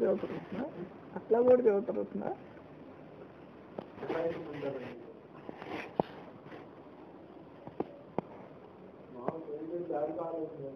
కూడా చదువుతున్నా అట్లా కూడా చదువుతున్నా దారి కాలేదు